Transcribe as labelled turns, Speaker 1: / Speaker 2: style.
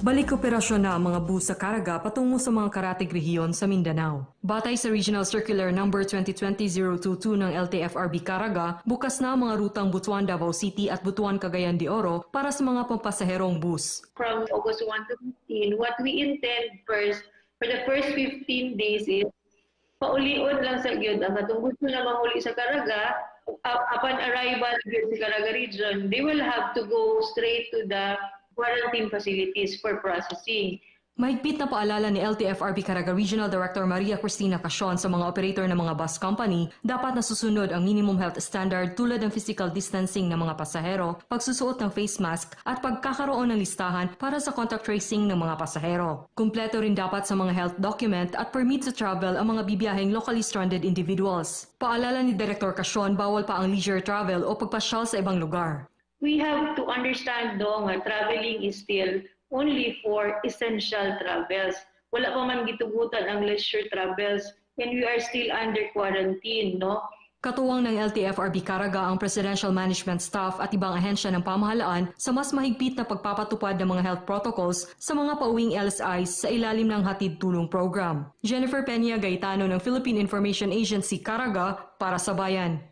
Speaker 1: Balik operasyon na ang mga bus sa Caraga patungo sa mga karatig rehiyon sa Mindanao. Batay sa Regional Circular No. 2020-022 ng LTFRB Caraga, bukas na ang mga rutang Butuan Davao City at Butuan Cagayan de Oro para sa mga pampasaherong bus.
Speaker 2: from August 1 to 15, what we intend first, for the first 15 days is, paulion lang sa gyud ang katong gusto na mahuli sa Caraga, up- upon arrival gyud sa Caraga region, they will have to go straight to the quarantine facilities for processing.
Speaker 1: Mahigpit na paalala ni LTFRB Caraga Regional Director Maria Cristina Casion sa mga operator ng mga bus company, dapat na susunod ang minimum health standard tulad ng physical distancing ng mga pasahero, pagsusuot ng face mask at pagkakaroon ng listahan para sa contact tracing ng mga pasahero. Kumpleto rin dapat sa mga health document at permit to travel ang mga bibiyaheng locally stranded individuals. Paalala ni Director Casion, bawal pa ang leisure travel o pagpasyal sa ibang lugar.
Speaker 2: We have to understand do nga traveling is still only for essential travels. Wala pa man gitugutan ang leisure travels and we are still under quarantine, no?
Speaker 1: Katuwang ng LTFRB Caraga ang Presidential Management Staff at ibang ahensya ng pamahalaan sa mas mahigpit na pagpapatupad ng mga health protocols sa mga pauwing LSIs sa ilalim ng Hatid Tulong Program. Jennifer Peña Gaetano ng Philippine Information Agency Caraga para sa Bayan.